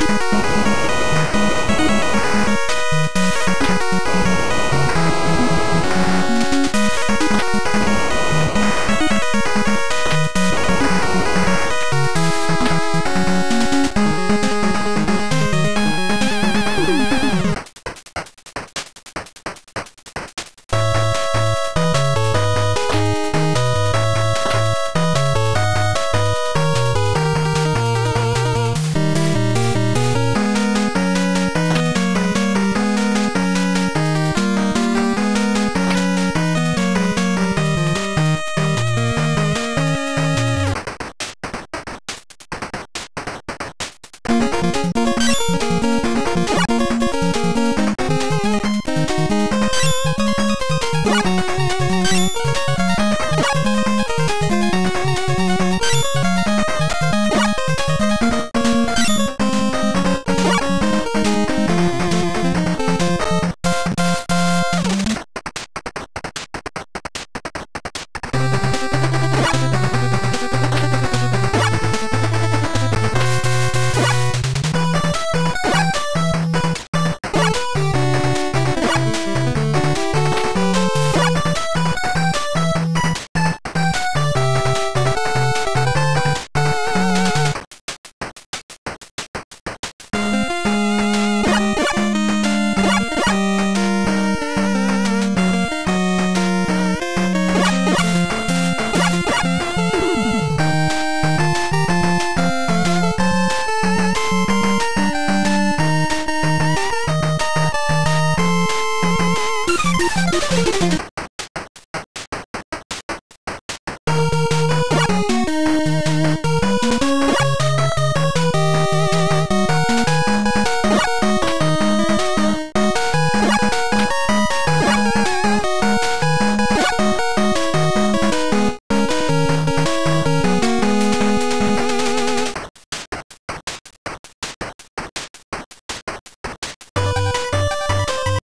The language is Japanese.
you Música